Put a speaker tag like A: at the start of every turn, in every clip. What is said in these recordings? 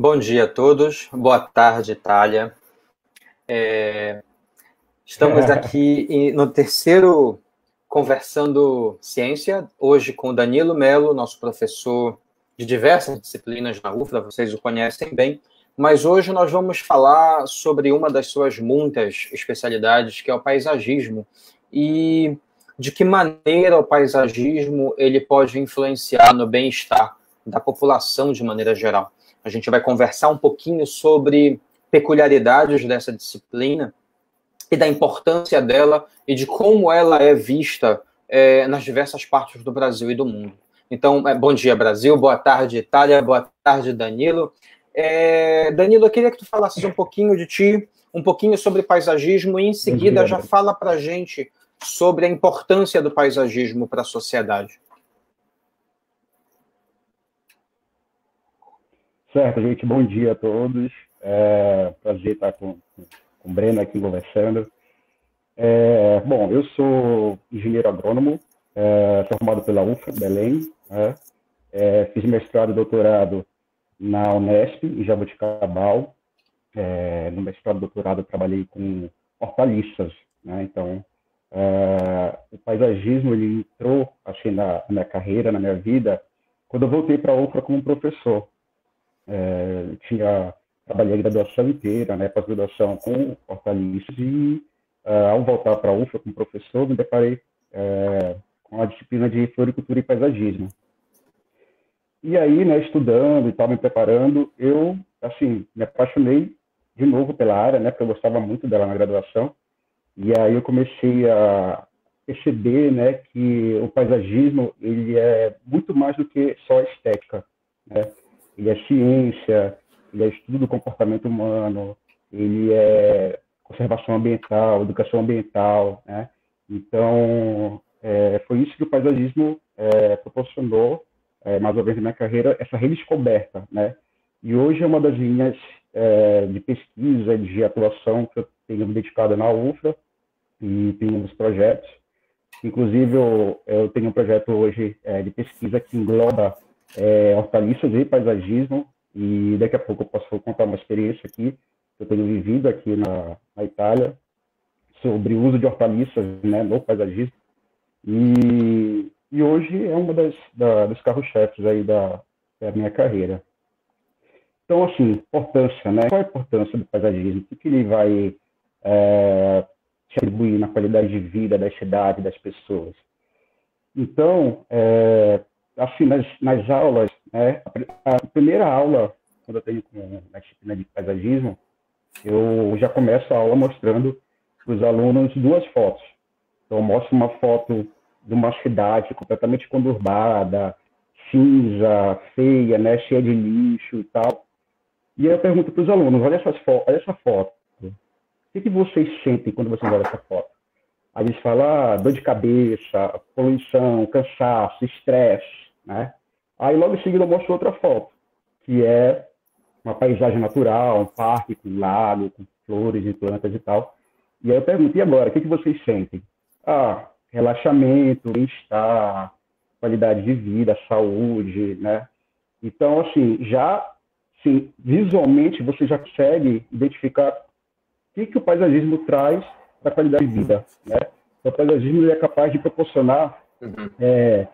A: Bom dia a todos, boa tarde, Itália. É... Estamos aqui no terceiro Conversando Ciência, hoje com Danilo Melo, nosso professor de diversas disciplinas na UFRA, vocês o conhecem bem, mas hoje nós vamos falar sobre uma das suas muitas especialidades, que é o paisagismo, e de que maneira o paisagismo ele pode influenciar no bem-estar da população de maneira geral. A gente vai conversar um pouquinho sobre peculiaridades dessa disciplina e da importância dela e de como ela é vista é, nas diversas partes do Brasil e do mundo. Então, é, bom dia, Brasil, boa tarde, Itália, boa tarde, Danilo. É, Danilo, eu queria que tu falasses um pouquinho de ti, um pouquinho sobre paisagismo, e em seguida já fala para a gente sobre a importância do paisagismo para a sociedade.
B: Certo, gente, bom dia a todos. É prazer estar com, com o Breno aqui conversando. É, bom, eu sou engenheiro agrônomo, é, formado pela UFA, Belém. Né? É, fiz mestrado e doutorado na Unesp, em Jaboticabal. É, no mestrado e doutorado trabalhei com hortaliças. Né? Então, é, o paisagismo ele entrou assim, na, na, minha carreira, na minha vida, quando eu voltei para a UFA como professor. É, tinha trabalhei a graduação inteira, né, pós-graduação com hortaliças e uh, ao voltar para a UFA como professor, me deparei uh, com a disciplina de floricultura e paisagismo. E aí, né, estudando e tal, me preparando, eu, assim, me apaixonei de novo pela área, né, porque eu gostava muito dela na graduação. E aí eu comecei a perceber, né, que o paisagismo, ele é muito mais do que só estética, né? Ele é ciência, ele é estudo do comportamento humano, ele é conservação ambiental, educação ambiental, né? Então, é, foi isso que o paisagismo é, proporcionou, é, mais uma vez na minha carreira, essa redescoberta, né? E hoje é uma das linhas é, de pesquisa, de atuação que eu tenho me dedicado na UFRA e tenho uns projetos. Inclusive, eu, eu tenho um projeto hoje é, de pesquisa que engloba é, hortaliças e paisagismo, e daqui a pouco eu posso contar uma experiência aqui que eu tenho vivido aqui na, na Itália sobre o uso de hortaliças né, no paisagismo. E, e hoje é uma das da, dos carros-chefes aí da, da minha carreira. Então, assim, importância, né? Qual a importância do paisagismo? O que ele vai é, atribuir na qualidade de vida da cidade, das pessoas? Então, é, assim, nas, nas aulas, né, a, a, primeira aula, quando eu tenho com, na disciplina de paisagismo, eu já começo a aula mostrando para os alunos duas fotos. Então, eu mostro uma foto de uma cidade completamente conturbada, cinza, feia, né, cheia de lixo e tal. E aí eu pergunto para os alunos, olha, essas olha essa foto. O que, que vocês sentem quando vocês olham essa foto? Aí eles falam ah, dor de cabeça, poluição, cansaço, estresse né? Aí logo em seguida eu mostro outra foto, que é uma paisagem natural, um parque com lago, com flores e plantas e tal. E aí eu pergunto, e agora, o que, que vocês sentem? Ah, relaxamento, bem-estar, qualidade de vida, saúde, né? Então, assim, já sim, visualmente você já consegue identificar o que, que o paisagismo traz para a qualidade de vida, né? Então, o paisagismo é capaz de proporcionar uhum. é,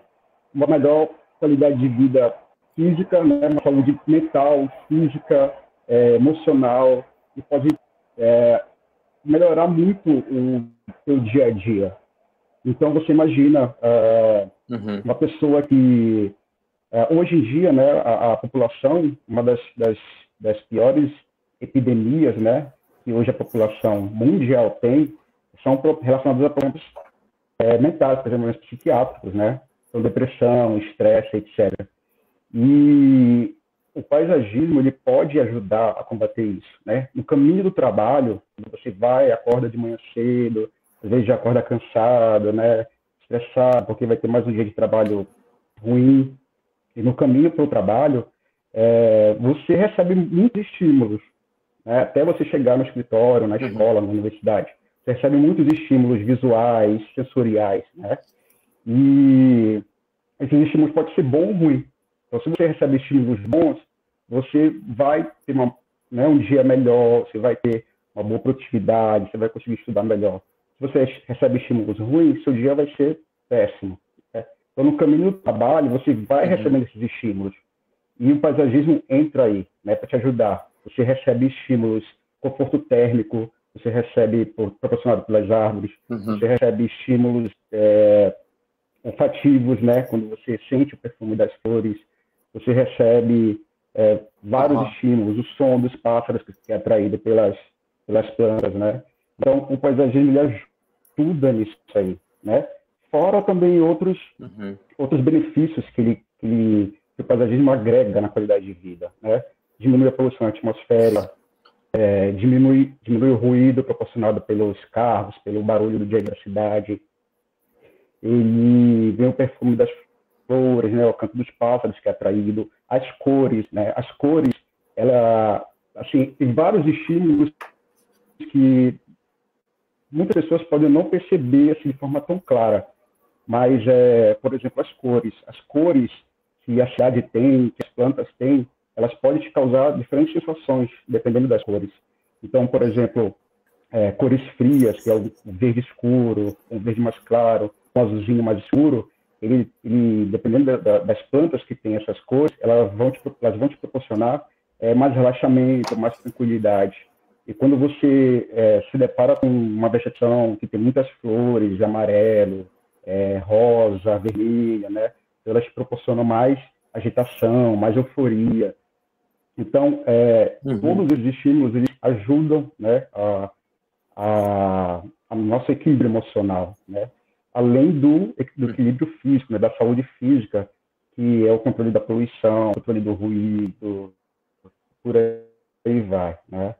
B: uma melhor qualidade de vida física, né, uma saúde mental, física, é, emocional, e pode é, melhorar muito o seu dia a dia. Então, você imagina é, uhum. uma pessoa que, é, hoje em dia, né, a, a população, uma das, das, das, piores epidemias né, que hoje a população mundial tem, são relacionadas a problemas é, mentais, problemas psiquiátricos, né? Então, depressão, estresse, etc. E o paisagismo ele pode ajudar a combater isso, né? No caminho do trabalho, você vai, acorda de manhã cedo, às vezes já acorda cansado, né? Estressado, porque vai ter mais um dia de trabalho ruim. E no caminho para o trabalho, é, você recebe muitos estímulos, né? até você chegar no escritório, na escola, na universidade. Você recebe muitos estímulos visuais, sensoriais, né? E esses estímulos podem ser bons ou ruins. Então, se você recebe estímulos bons, você vai ter uma, né, um dia melhor, você vai ter uma boa produtividade, você vai conseguir estudar melhor. Se você recebe estímulos ruins, seu dia vai ser péssimo. Né? Então, no caminho do trabalho, você vai uhum. recebendo esses estímulos. E o paisagismo entra aí, né, para te ajudar. Você recebe estímulos, conforto térmico, você recebe proporcionado pelas árvores, uhum. você recebe estímulos é, olfativos, né, quando você sente o perfume das flores, você recebe é, vários uhum. estímulos, o som dos pássaros que é atraído pelas, pelas plantas, né. Então, o paisagismo ele ajuda nisso aí, né. Fora também outros, uhum. outros benefícios que, ele, que, ele, que o paisagismo agrega na qualidade de vida, né. Diminui a poluição atmosférica, é, diminui, diminui o ruído proporcionado pelos carros, pelo barulho do dia da cidade. Ele vem o perfume das flores, né, o canto dos pássaros que é atraído, as cores, né, as cores, ela, assim, tem vários estímulos que muitas pessoas podem não perceber assim, de forma tão clara, mas, é, por exemplo, as cores, as cores que a cidade tem, que as plantas têm, elas podem te causar diferentes sensações, dependendo das cores. Então, por exemplo, é, cores frias, que é o verde escuro, o verde mais claro, o azulzinho mais escuro, ele, ele dependendo da, da, das plantas que têm essas cores, elas vão te, elas vão te proporcionar é, mais relaxamento, mais tranquilidade. E quando você é, se depara com uma vegetação que tem muitas flores, amarelo, é, rosa, vermelha, né? Elas te proporcionam mais agitação, mais euforia. Então, é, uhum. todos os estímulos eles ajudam né, a, a, a, nosso equilíbrio emocional, né? Além do, do equilíbrio físico, né, da saúde física, que é o controle da poluição, o controle do ruído, por aí vai. Né?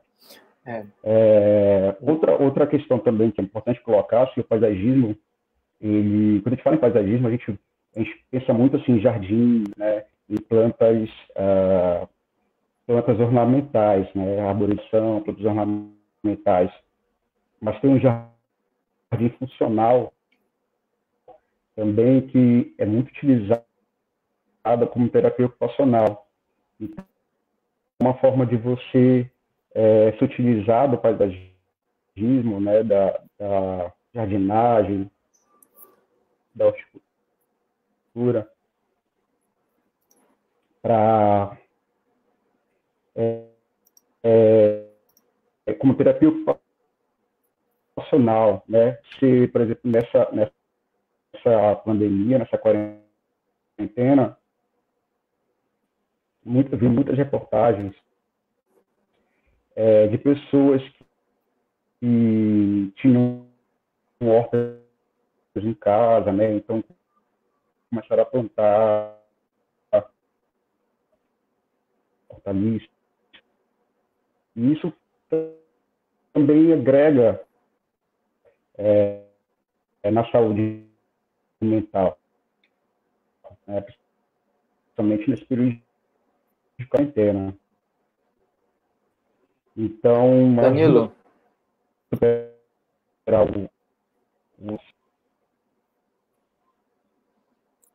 B: É. É, outra, outra questão também que é importante colocar, se o paisagismo, ele, quando a gente fala em paisagismo, a gente, a gente pensa muito assim, em jardim, né, em plantas uh, plantas ornamentais, né? arborição, plantas ornamentais. Mas tem um jardim funcional também que é muito utilizado como terapia ocupacional. Então, uma forma de você é, se utilizar do paisagismo, né, da, da jardinagem, da horticultura, para é, é, como terapia ocupacional, né? Se, por exemplo, nessa, nessa pandemia, nessa quarentena, muito, vi muitas reportagens é, de pessoas que tinham hortas em casa, né? Então começaram a plantar hortaliças, e isso também agrega é na saúde mental, né? principalmente nesse período de quarentena. Então,
A: Danilo.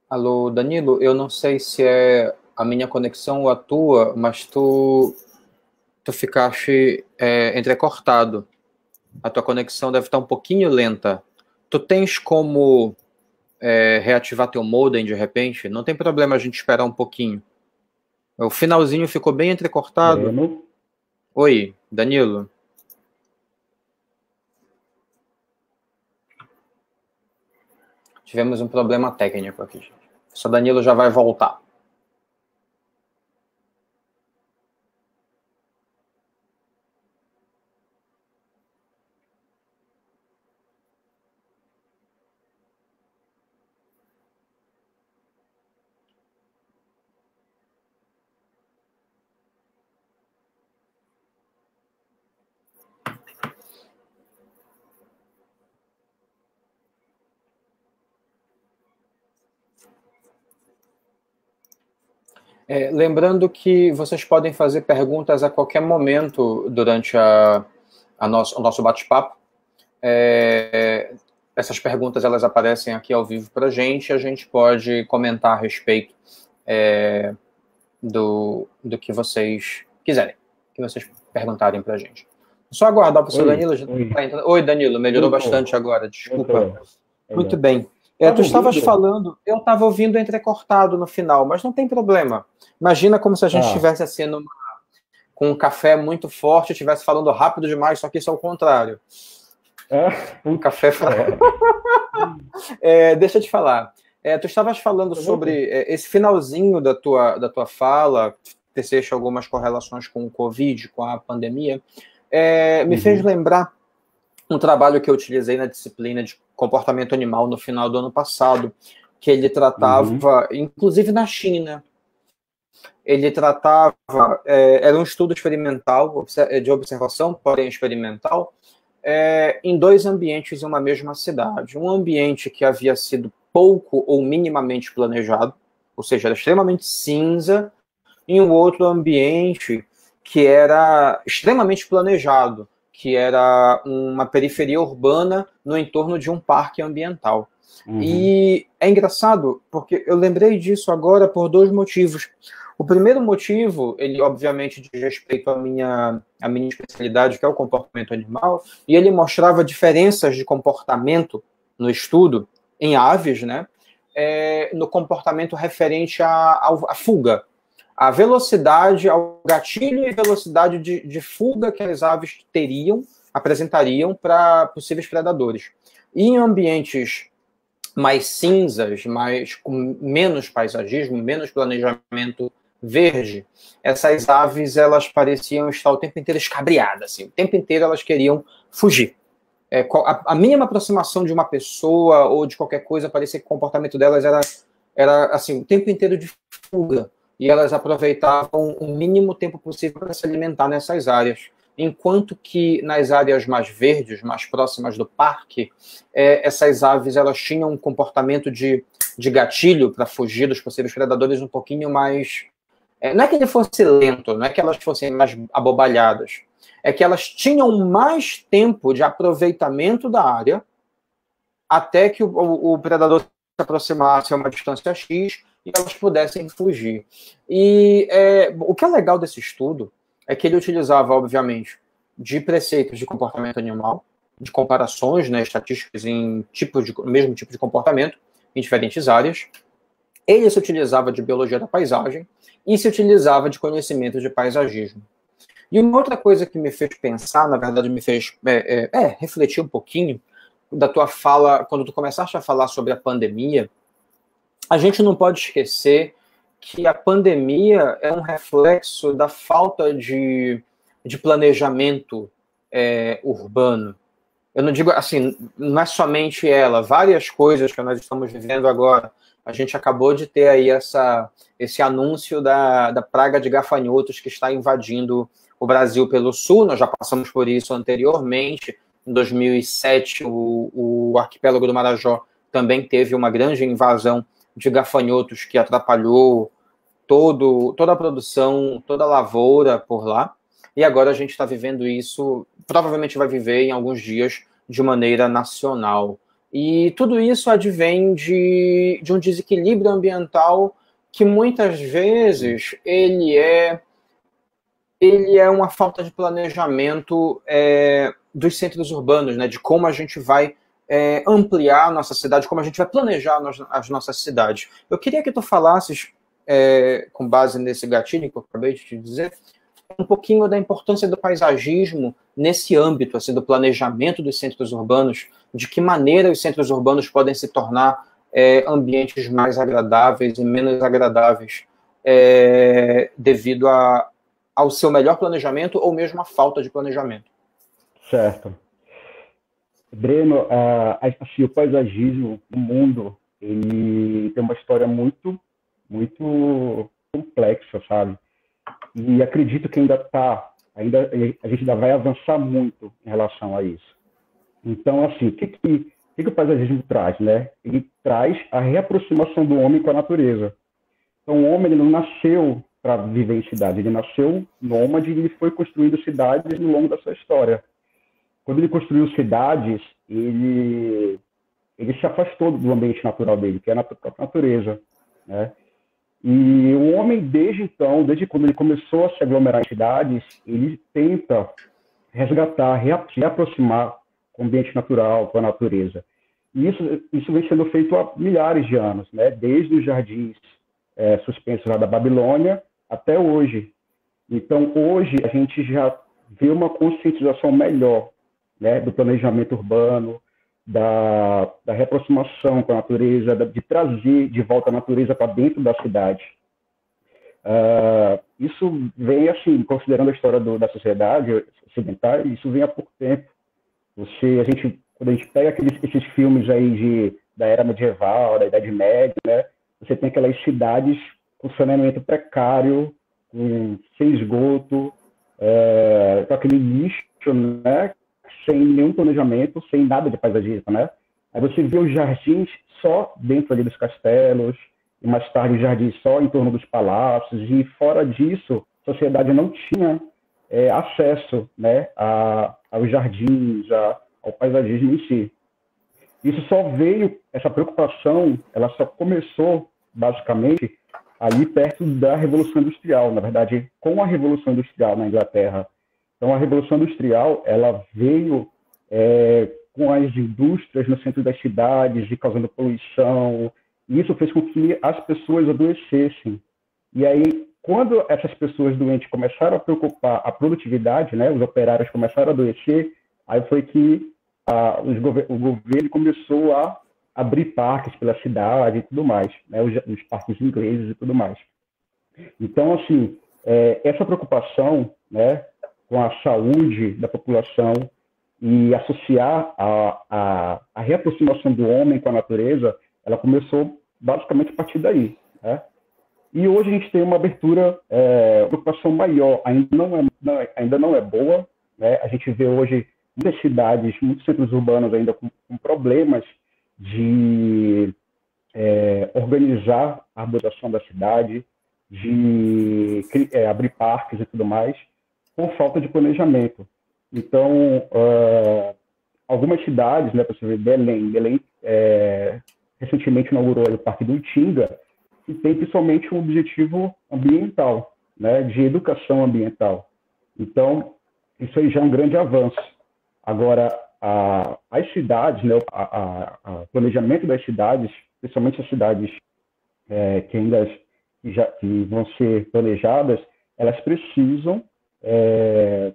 A: Alô, Danilo, eu não sei se é a minha conexão ou a tua, mas tu tu ficaste é, entrecortado. A tua conexão deve estar um pouquinho lenta. Tu tens como é, reativar teu modem de repente? Não tem problema a gente esperar um pouquinho. O finalzinho ficou bem entrecortado. Danilo? Oi, Danilo. Tivemos um problema técnico aqui, gente. Só Danilo já vai voltar. É, lembrando que vocês podem fazer perguntas a qualquer momento durante a, a nosso, o nosso bate-papo. É, essas perguntas elas aparecem aqui ao vivo para a gente, a gente pode comentar a respeito é, do, do que vocês quiserem, que vocês perguntarem para a gente. Só aguardar para o seu Danilo. Oi. Tá oi, Danilo, melhorou bastante agora, desculpa. Muito bem. É, tu estavas falando, eu estava ouvindo entrecortado no final, mas não tem problema. Imagina como se a gente ah. estivesse assim numa, com um café muito forte, estivesse falando rápido demais, só que isso é o contrário. É? Um café fraco. É. é, deixa eu te falar. É, tu estavas falando sobre é, esse finalzinho da tua, da tua fala, teceste algumas correlações com o Covid, com a pandemia, é, me uhum. fez lembrar um trabalho que eu utilizei na disciplina de comportamento animal no final do ano passado, que ele tratava, uhum. inclusive na China, ele tratava, é, era um estudo experimental, de observação, porém experimental, é, em dois ambientes em uma mesma cidade. Um ambiente que havia sido pouco ou minimamente planejado, ou seja, era extremamente cinza, e um outro ambiente que era extremamente planejado, que era uma periferia urbana no entorno de um parque ambiental. Uhum. E é engraçado, porque eu lembrei disso agora por dois motivos. O primeiro motivo, ele obviamente diz respeito à minha, à minha especialidade, que é o comportamento animal, e ele mostrava diferenças de comportamento no estudo em aves, né? É, no comportamento referente à, à, fuga. A velocidade ao gatilho e velocidade de, de fuga que as aves teriam, apresentariam para possíveis predadores. E em ambientes mais cinzas, mais com menos paisagismo, menos planejamento verde, essas aves elas pareciam estar o tempo inteiro escabriadas, assim, o tempo inteiro elas queriam fugir é, a, a, mínima aproximação de uma pessoa ou de qualquer coisa, parecia que o comportamento delas era, era assim, o tempo inteiro de fuga. E elas aproveitavam o mínimo tempo possível para se alimentar nessas áreas. Enquanto que nas áreas mais verdes, mais próximas do parque, é, essas aves elas tinham um comportamento de, de gatilho para fugir dos possíveis predadores um pouquinho mais. É, não é que ele fosse lento, não é que elas fossem mais abobalhadas, é que elas tinham mais tempo de aproveitamento da área até que o, o, o predador se aproximasse a uma distância X e elas pudessem fugir. E é, o que é legal desse estudo é que ele utilizava, obviamente, de preceitos de comportamento animal, de comparações né, estatísticas em tipo de, mesmo tipo de comportamento em diferentes áreas. Ele se utilizava de biologia da paisagem e se utilizava de conhecimento de paisagismo. E uma outra coisa que me fez pensar, na verdade, me fez é, é, é, refletir um pouquinho da tua fala, quando tu começaste a falar sobre a pandemia, a gente não pode esquecer que a pandemia é um reflexo da falta de, de planejamento é, urbano. Eu não digo assim, não é somente ela, várias coisas que nós estamos vivendo agora. A gente acabou de ter aí essa, esse anúncio da, da praga de gafanhotos que está invadindo o Brasil pelo sul, nós já passamos por isso anteriormente. Em 2007, o, o arquipélago do Marajó também teve uma grande invasão de gafanhotos que atrapalhou todo, toda a produção, toda a lavoura por lá. E agora a gente está vivendo isso, provavelmente vai viver em alguns dias de maneira nacional. E tudo isso advém de, de um desequilíbrio ambiental que muitas vezes ele é ele é uma falta de planejamento é, dos centros urbanos, né, de como a gente vai é, ampliar a nossa cidade, como a gente vai planejar as nossas cidades. Eu queria que tu falasses, é, com base nesse gatilho que eu acabei de te dizer, um pouquinho da importância do paisagismo nesse âmbito, assim, do planejamento dos centros urbanos, de que maneira os centros urbanos podem se tornar é, ambientes mais agradáveis e menos agradáveis é, devido a, ao seu melhor planejamento ou mesmo a falta de planejamento.
B: Certo. Breno, assim, o paisagismo, o mundo, ele tem uma história muito, muito complexa, sabe? E acredito que ainda está, ainda a gente ainda vai avançar muito em relação a isso. Então, assim, o que, que, o, que, que o paisagismo traz, né? Ele traz a reaproximação do homem com a natureza. Então, o homem ele não nasceu para viver em cidade. Ele nasceu nômade e foi construindo cidades ao longo da sua história. Quando ele construiu cidades, ele ele se afastou do ambiente natural dele, que é a própria natureza, né? E o homem, desde então, desde quando ele começou a se aglomerar em cidades, ele tenta resgatar, reaproximar com o ambiente natural, com a natureza. E isso, isso vem sendo feito há milhares de anos, né? desde os jardins é, suspensos lá da Babilônia até hoje. Então, hoje, a gente já vê uma conscientização melhor né? do planejamento urbano, da, da reaproximação com a natureza, de trazer de volta a natureza para dentro da cidade. Uh, isso vem assim, considerando a história do, da sociedade ocidental, isso vem há pouco tempo. Você, a gente, quando a gente pega aqueles, esses filmes aí de, da era medieval, da Idade Média, né, você tem aquelas cidades com saneamento precário, com, sem esgoto, é, com aquele lixo, né, sem nenhum planejamento, sem nada de paisagismo, né? Aí você vê os jardins só dentro ali dos castelos, e mais tarde os jardins só em torno dos palácios, e fora disso, a sociedade não tinha é, acesso né, a, aos jardins, a, ao paisagismo em si. Isso só veio, essa preocupação, ela só começou, basicamente, ali perto da Revolução Industrial, na verdade, com a Revolução Industrial na Inglaterra, então, a Revolução Industrial ela veio é, com as indústrias no centro das cidades e causando poluição. E isso fez com que as pessoas adoecessem. E aí, quando essas pessoas doentes começaram a preocupar a produtividade, né, os operários começaram a adoecer, aí foi que a, gover o governo começou a abrir parques pela cidade e tudo mais, né, os, os parques ingleses e tudo mais. Então, assim, é, essa preocupação, né, com a saúde da população e associar a, a, a reaproximação do homem com a natureza, ela começou basicamente a partir daí. Né? E hoje a gente tem uma abertura, é, preocupação maior, ainda não é, não é, ainda não é boa. Né? A gente vê hoje muitas cidades, muitos centros urbanos ainda com, com problemas de é, organizar a arborização da cidade, de é, abrir parques e tudo mais por falta de planejamento. Então, uh, algumas cidades, né, para você ver, Belém, Belém é, recentemente inaugurou o Parque do Itinga, e tem principalmente um objetivo ambiental, né, de educação ambiental. Então, isso aí já é um grande avanço. Agora, a, as cidades, né, o planejamento das cidades, principalmente as cidades é, que ainda que já, que vão ser planejadas, elas precisam é,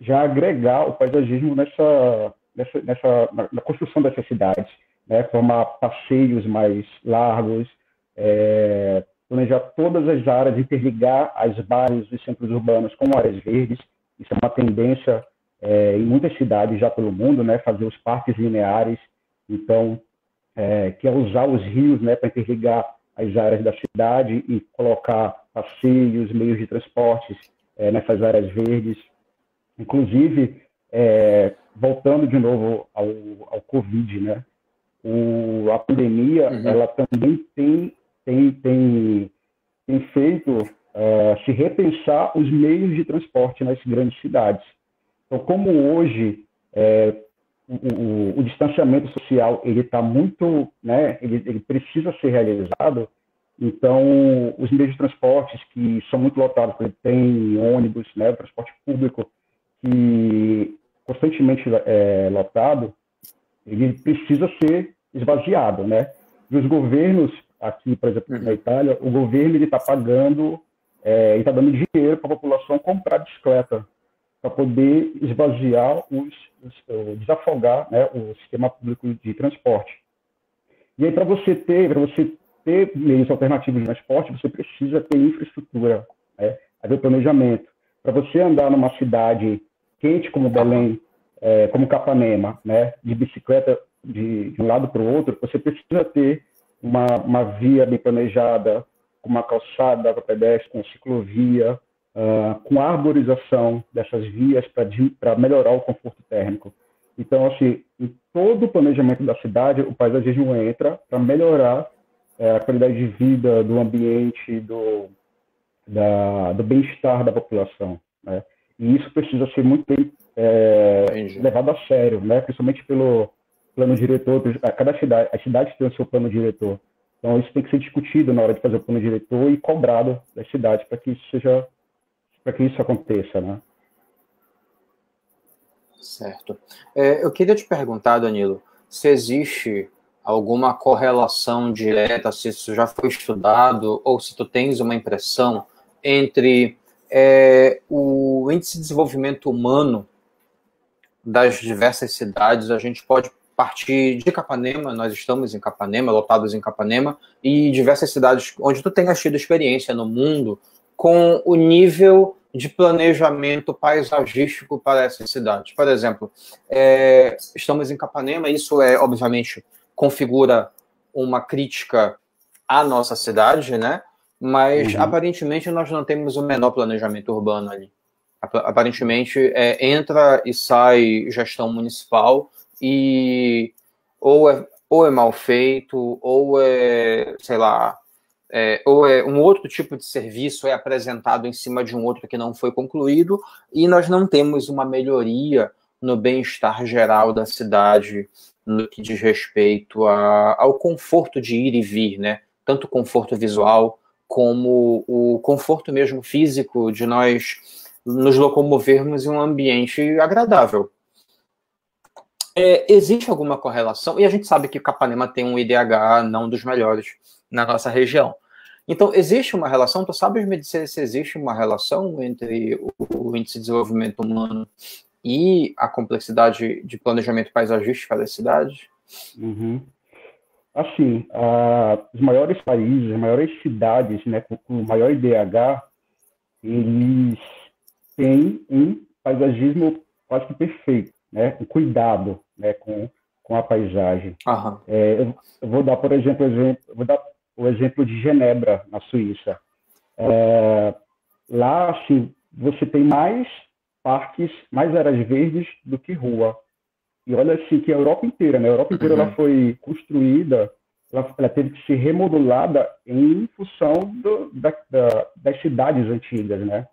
B: já agregar o paisagismo nessa, nessa, nessa na, na, construção dessas cidades, né? formar passeios mais largos, é, planejar todas as áreas, interligar as bairros e centros urbanos com áreas verdes. Isso é uma tendência é, em muitas cidades já pelo mundo, né? fazer os parques lineares. Então, é, que é usar os rios né, para interligar as áreas da cidade e colocar passeios, meios de transportes é, nessas áreas verdes. Inclusive, é, voltando de novo ao, ao Covid, né? O, a pandemia, uhum. ela também tem, tem, tem, tem feito uh, se repensar os meios de transporte nas grandes cidades. Então, como hoje é, o, o, o, distanciamento social ele está muito, né? Ele, ele precisa ser realizado. Então, os meios de transportes que são muito lotados, por exemplo, tem ônibus, né, transporte público que constantemente é lotado, ele precisa ser esvaziado, né? E os governos, aqui, por exemplo, na Itália, o governo está pagando é, e está dando dinheiro para a população comprar bicicleta para poder esvaziar os, os, desafogar né, o sistema público de transporte. E aí, para você ter, para você ter meios alternativos de transporte, você precisa ter infraestrutura, né? haver planejamento. Para você andar numa cidade quente como Belém, é, como Capanema, né, de bicicleta de, de um lado para o outro, você precisa ter uma, uma via bem planejada, com uma calçada para pedestre, com ciclovia, uh, com arborização dessas vias para melhorar o conforto térmico. Então, assim, em todo o planejamento da cidade, o paisagismo entra para melhorar é, a qualidade de vida, do ambiente, do, da, do bem-estar da população. Né? E isso precisa ser muito bem é, levado a sério, né? principalmente pelo plano diretor. Cada cidade, as cidades têm o seu plano diretor. Então, isso tem que ser discutido na hora de fazer o plano diretor e cobrado das cidades para que isso seja, para que isso aconteça, né?
A: Certo. É, eu queria te perguntar, Danilo, se existe alguma correlação direta, se isso já foi estudado, ou se tu tens uma impressão entre é, o índice de desenvolvimento humano das diversas cidades, a gente pode partir de Capanema, nós estamos em Capanema, lotados em Capanema, e diversas cidades onde tu tenhas tido experiência no mundo com o nível de planejamento paisagístico para essas cidades. Por exemplo, é, estamos em Capanema, isso é, obviamente, configura uma crítica à nossa cidade, né? Mas, uhum. aparentemente, nós não temos o menor planejamento urbano ali. Aparentemente, é, entra e sai gestão municipal e ou é, ou é mal feito, ou é, sei lá, é, ou é um outro tipo de serviço é apresentado em cima de um outro que não foi concluído, e nós não temos uma melhoria no bem-estar geral da cidade no que diz respeito a, ao conforto de ir e vir, né? Tanto o conforto visual como o conforto mesmo físico de nós nos locomovermos em um ambiente agradável. É, existe alguma correlação? E a gente sabe que Capanema tem um IDH não dos melhores na nossa região. Então, existe uma relação? Tu sabes me dizer se existe uma relação entre o índice de desenvolvimento humano e a complexidade de planejamento paisagístico das cidades?
B: Uhum. Assim, uh, os maiores países, as maiores cidades né, com, com maior IDH, eles têm um paisagismo quase que perfeito, né, um cuidado né, com, com a paisagem. É, eu vou dar, por exemplo, exemplo, vou dar o exemplo de Genebra, na Suíça. É, lá, assim, você tem mais parques, mais áreas verdes do que rua. E olha assim que a Europa inteira, né? A Europa inteira uhum. ela foi construída, ela, ela, teve que ser remodulada em função do, da, da, das cidades antigas, né?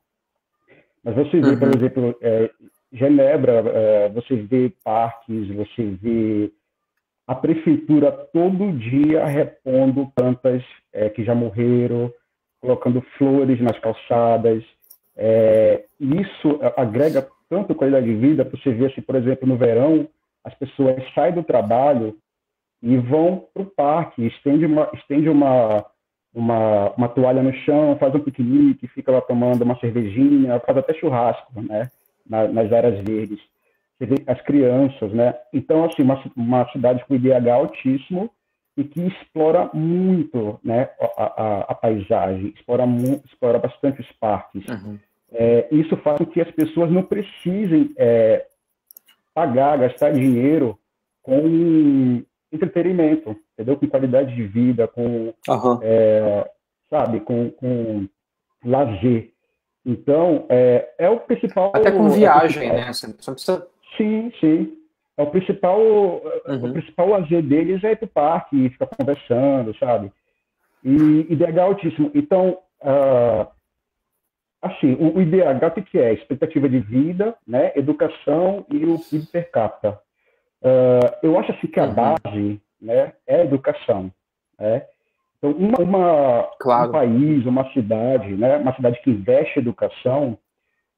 B: Mas você vê, uhum. por exemplo, é, Genebra, é, você vê parques, você vê a prefeitura todo dia repondo plantas é, que já morreram, colocando flores nas calçadas. É, isso agrega tanto qualidade de vida. Você vê, assim, por exemplo, no verão, as pessoas saem do trabalho e vão para o parque, estende uma, estende uma, uma, uma toalha no chão, faz um piquenique, fica lá tomando uma cervejinha, faz até churrasco, né, nas áreas verdes você vê as crianças, né? Então, assim, uma, uma cidade com IDH altíssimo e que explora muito né, a, a, a paisagem, explora, muito, explora bastante os parques. Uhum. É, isso faz com que as pessoas não precisem é, pagar, gastar dinheiro com entretenimento, entendeu? Com qualidade de vida, com, uhum. é, sabe, com, com lazer. Então, é, é o principal...
A: Até com viagem, né? Você precisa
B: Sim, sim. É o principal, uhum. o principal lazer deles é ir para o parque, ficar conversando, sabe? E IDH altíssimo. Então, uh, assim, o, o IDH o que é? Expectativa de vida, né? Educação e o PIB per capita. Uh, eu acho assim que a uhum. base, né, é a educação, né? Então, uma, uma claro. um país, uma cidade, né, uma cidade que investe em educação,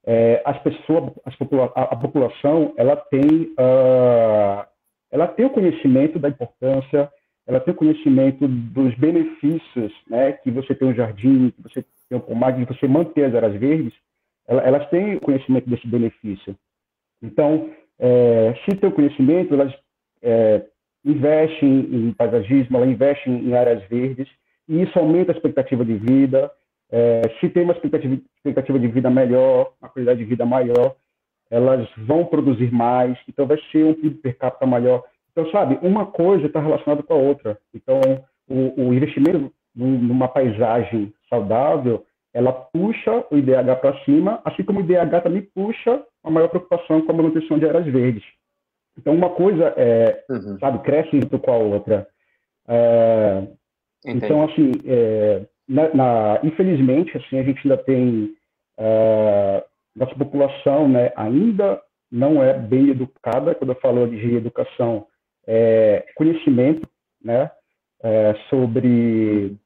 B: é, as pessoas, as popula a, a, população, ela tem, uh, ela tem o conhecimento da importância, ela tem o conhecimento dos benefícios, né, que você tem um jardim, que você tem um pomar, que você manter as áreas verdes, ela, elas têm o conhecimento desse benefício. Então, é, se tem o conhecimento, elas é, investem em paisagismo, ela investe em áreas verdes, e isso aumenta a expectativa de vida, é, se tem uma expectativa, expectativa de vida melhor, uma qualidade de vida maior, elas vão produzir mais, então vai ser um PIB per capita maior. Então, sabe, uma coisa está relacionada com a outra. Então, o, o investimento numa paisagem saudável, ela puxa o IDH para cima, assim como o IDH também puxa a maior preocupação com a manutenção de áreas verdes. Então, uma coisa, é, uhum. sabe, cresce junto com a outra. É, então, assim, é, na, na, infelizmente, assim, a gente ainda tem uh, nossa população, né, ainda não é bem educada. Quando eu falo de educação, é conhecimento, né? é, sobre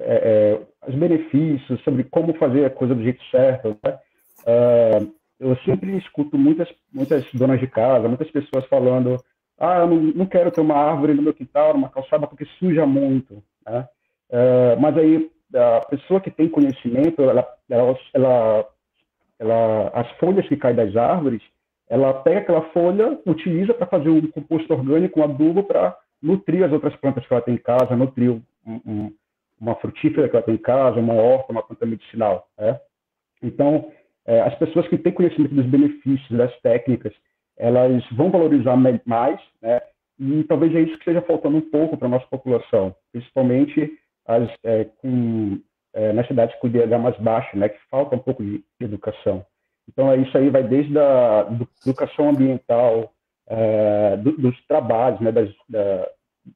B: é, é, os benefícios, sobre como fazer a coisa do jeito certo. Né? É, eu sempre escuto muitas, muitas donas de casa, muitas pessoas falando ah, eu não, não quero ter uma árvore no meu quintal, uma calçada, porque suja muito. Né? É, mas aí, a pessoa que tem conhecimento, ela, ela, ela, ela, as folhas que caem das árvores, ela pega aquela folha, utiliza para fazer um composto orgânico, um adubo para nutrir as outras plantas que ela tem em casa, nutrir um, uma frutífera que ela tem em casa, uma horta, uma planta medicinal. Né? Então, é, as pessoas que têm conhecimento dos benefícios, das técnicas, elas vão valorizar mais, né? E talvez é isso que esteja faltando um pouco para a nossa população, principalmente as, é, com, é, nas cidades com IDH mais baixo, né? Que falta um pouco de educação. Então, é isso aí vai desde a educação ambiental, é, do, dos trabalhos, né? Das, da,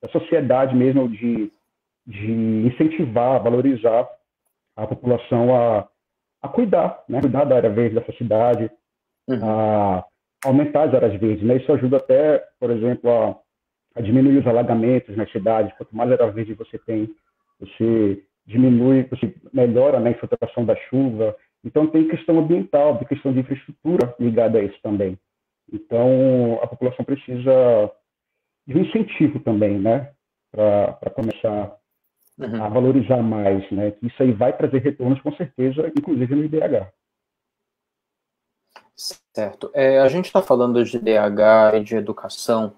B: da sociedade mesmo de, de incentivar, valorizar a população a, a cuidar, né? Cuidar da área verde da sociedade, uhum. a aumentar as áreas verdes. Né? Isso ajuda até, por exemplo, a, a diminuir os alagamentos nas cidades. Quanto mais área verde você tem, você diminui, você melhora né, a infiltração da chuva. Então, tem questão ambiental, tem questão de infraestrutura ligada a isso também. Então, a população precisa de um incentivo também, né, para começar uhum. a valorizar mais, né, isso aí vai trazer retornos com certeza, inclusive no IDH.
A: Certo. É, a gente está falando de DH e de educação,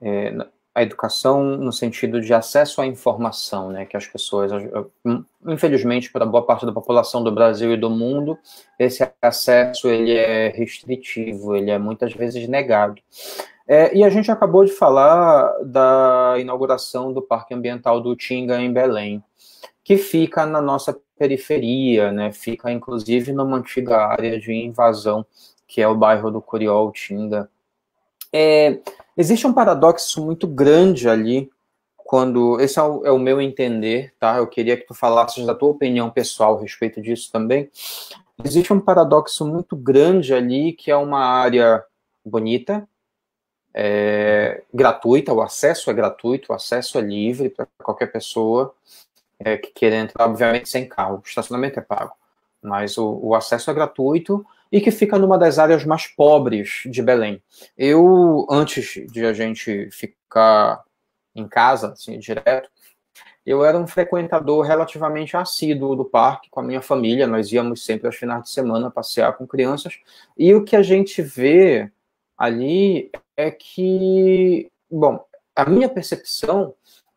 A: é, a educação no sentido de acesso à informação, né, que as pessoas, infelizmente, para boa parte da população do Brasil e do mundo, esse acesso ele é restritivo, ele é muitas vezes negado. É, e a gente acabou de falar da inauguração do Parque Ambiental do Tinga em Belém, que fica na nossa periferia, né, fica inclusive numa antiga área de invasão que é o bairro do Curiol, Tinga. É, existe um paradoxo muito grande ali, quando. Esse é o, é o, meu entender, tá? Eu queria que tu falasses da tua opinião pessoal a respeito disso também. Existe um paradoxo muito grande ali, que é uma área bonita, é, gratuita, o acesso é gratuito, o acesso é livre para qualquer pessoa é, que queira entrar, obviamente sem carro. O estacionamento é pago, mas o, o acesso é gratuito e que fica numa das áreas mais pobres de Belém. Eu, antes de a gente ficar em casa, assim, direto, eu era um frequentador relativamente assíduo do parque com a minha família. Nós íamos sempre aos finais de semana passear com crianças. E o que a gente vê ali é que, bom, a minha percepção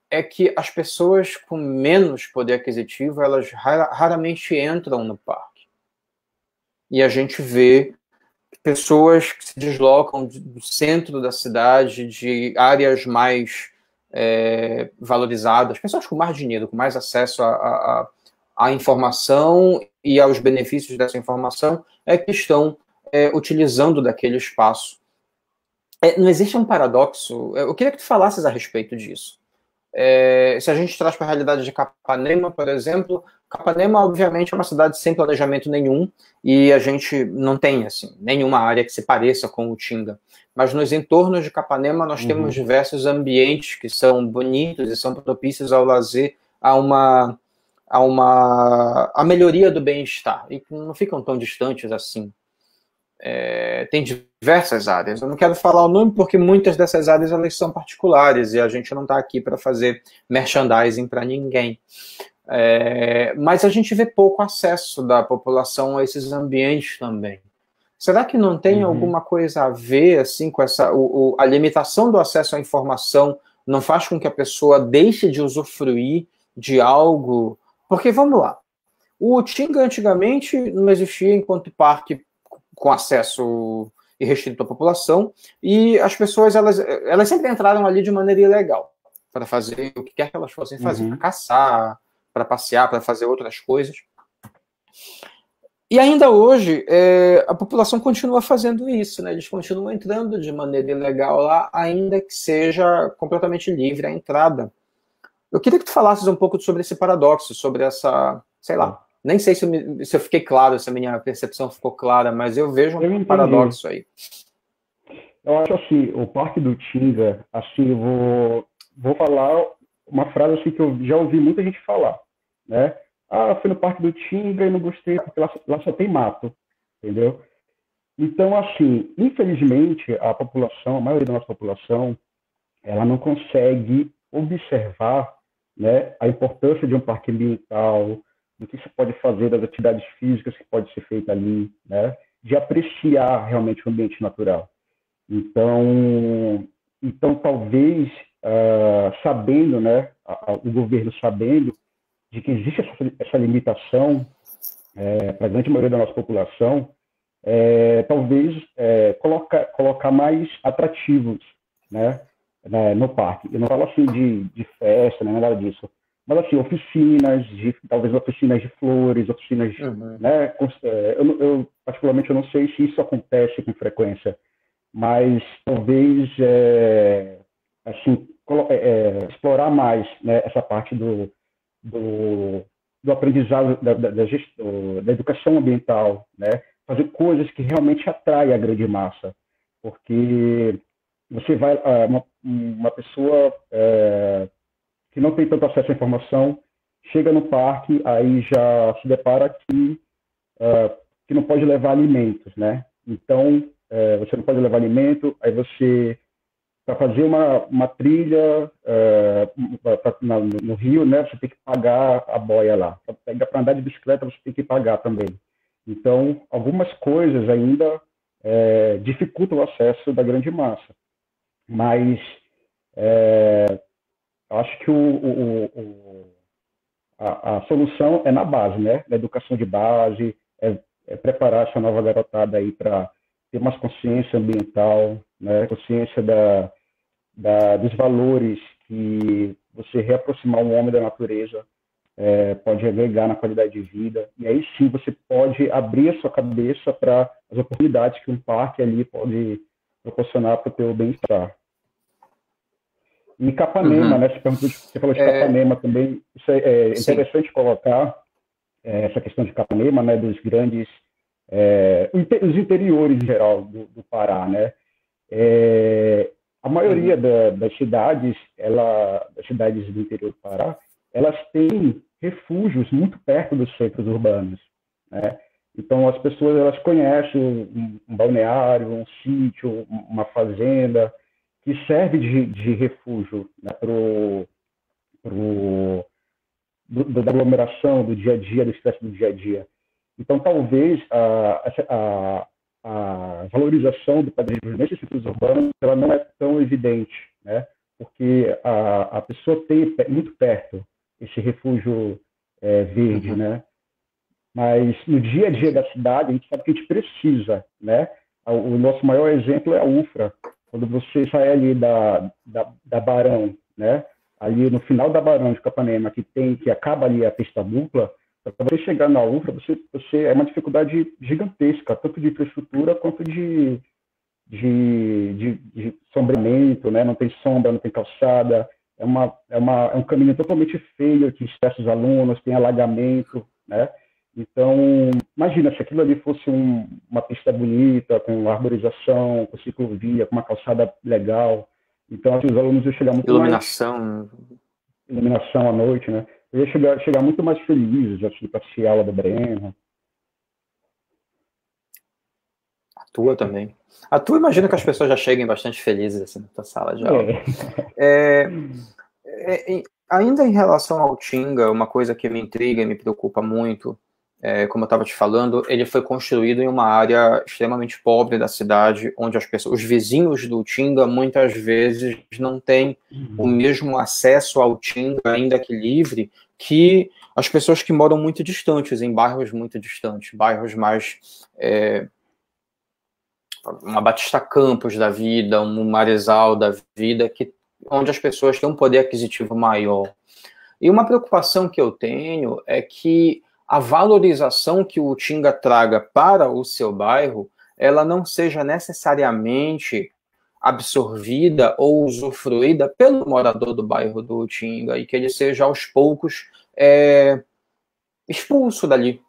A: é que as pessoas com menos poder aquisitivo, elas raramente entram no parque e a gente vê pessoas que se deslocam do centro da cidade, de áreas mais é, valorizadas, pessoas com mais dinheiro, com mais acesso à informação e aos benefícios dessa informação, é que estão é, utilizando daquele espaço. É, não existe um paradoxo. Eu queria que tu falasses a respeito disso. É, se a gente traz para a realidade de Capanema, por exemplo, Capanema, obviamente, é uma cidade sem planejamento nenhum e a gente não tem assim nenhuma área que se pareça com o Tinga. Mas nos entornos de Capanema nós uhum. temos diversos ambientes que são bonitos e são propícios ao lazer, a uma a uma a melhoria do bem-estar e não ficam tão distantes assim. É, tem diversas áreas. Eu não quero falar o nome porque muitas dessas áreas elas são particulares e a gente não está aqui para fazer merchandising para ninguém. É, mas a gente vê pouco acesso da população a esses ambientes também. Será que não tem uhum. alguma coisa a ver assim com essa o, o, a limitação do acesso à informação não faz com que a pessoa deixe de usufruir de algo? Porque vamos lá, o Tinga antigamente não existia enquanto parque com acesso irrestrito à população e as pessoas elas, elas sempre entraram ali de maneira ilegal para fazer o que quer que elas fossem fazer, uhum. para caçar, para passear, para fazer outras coisas. E ainda hoje, é, a população continua fazendo isso, né? Eles continuam entrando de maneira ilegal lá, ainda que seja completamente livre a entrada. Eu queria que tu falasses um pouco sobre esse paradoxo, sobre essa, sei lá, nem sei se eu, me, se eu fiquei claro, se a minha percepção ficou clara, mas eu vejo um eu paradoxo aí.
B: Eu acho assim, o Parque do Tinga, assim, eu vou, vou falar uma frase assim que eu já ouvi muita gente falar, né? Ah, fui no Parque do Tinga e não gostei porque lá, lá só tem mato, entendeu? Então, assim, infelizmente, a população, a maioria da nossa população, ela não consegue observar né, a importância de um parque ambiental, do que se pode fazer, das atividades físicas que pode ser feita ali, né, de apreciar realmente o ambiente natural. Então, então talvez uh, sabendo, né, a, a, o governo sabendo de que existe essa, essa limitação é, para a grande maioria da nossa população, é, talvez é, colocar, colocar mais atrativos né, né, no parque. Eu não falo assim de, de festa, nem nada disso, mas assim, oficinas, de, talvez oficinas de flores, oficinas, uhum. né, é, eu, eu, particularmente eu não sei se isso acontece com frequência, mas talvez, é, assim, é, é, explorar mais né, essa parte do, do, do aprendizado, da, da, da, da, educação ambiental, né, fazer coisas que realmente atraem a grande massa, porque você vai ah, uma, uma pessoa é, que não tem tanto acesso à informação chega no parque aí já se depara que uh, que não pode levar alimentos né? Então uh, você não pode levar alimento aí você para fazer uma, uma trilha uh, pra, na, no rio né você tem que pagar a boia lá. Para andar de bicicleta você tem que pagar também. Então algumas coisas ainda dificultam o acesso da grande massa. Mas é, acho que o, o, o a, a, solução é na base, né? Na educação de base, é, é preparar essa nova garotada aí para ter mais consciência ambiental, né? Consciência da, da, dos valores que você reaproximar o homem da natureza é, pode agregar na qualidade de vida. E aí sim você pode abrir a sua cabeça para as oportunidades que um parque ali pode proporcionar para o teu bem-estar. E Capanema, uhum. né? Você, você falou de é... Capanema também. Isso é, é interessante colocar é, essa questão de Capanema, né? Dos grandes, é, os interiores em geral do, do Pará, né? É, a maioria uhum. da, das cidades, ela, das cidades do interior do Pará, elas têm refúgios muito perto dos centros urbanos, né? Então as pessoas elas conhecem um, um balneário, um sítio, uma fazenda, que serve de, de refúgio né, pro, pro, do, da aglomeração, do dia a dia, do estresse do dia a dia. Então, talvez a, a, a valorização do padrinho nesses centros urbanos ela não é tão evidente, né? porque a, a pessoa tem muito perto esse refúgio é, verde, uhum. né? Mas no dia a dia da cidade, a gente sabe que a gente precisa, né? O nosso maior exemplo é a UFRA, quando você sai ali da, da, da Barão, né? Ali no final da Barão de Capanema, que tem, que acaba ali a pista dupla, para você chegar na UFRA, você, você é uma dificuldade gigantesca, tanto de infraestrtura quanto de, de, de, de sombreamento, né? Não tem sombra, não tem calçada, é, uma, é, uma, é um caminho totalmente feio que estressa os alunos, tem alagamento, né? Então, imagina se aquilo ali fosse um, uma pista bonita, com arborização, com ciclovia, com uma calçada legal. Então, assim, os alunos iam chegar muito
A: iluminação.
B: mais... Iluminação. à noite, né? Eu ia chegar, chegar muito mais felizes, assim, para assistir a aula do Breno.
A: A tua também. A tua, imagina que as pessoas já cheguem bastante felizes, assim, na tua sala de aula. É. é, é, ainda em relação ao Tinga, uma coisa que me intriga e me preocupa muito é, como eu estava te falando, ele foi construído em uma área extremamente pobre da cidade, onde as pessoas, os vizinhos do Tinga muitas vezes não têm uhum. o mesmo acesso ao Tinga, ainda que livre, que as pessoas que moram muito distantes, em bairros muito distantes, bairros mais é, uma Batista Campos da vida, um Marezal da vida, que, onde as pessoas têm um poder aquisitivo maior. E uma preocupação que eu tenho é que a valorização que o Tinga traga para o seu bairro, ela não seja necessariamente absorvida ou usufruída pelo morador do bairro do Tinga e que ele seja aos poucos é, expulso dali,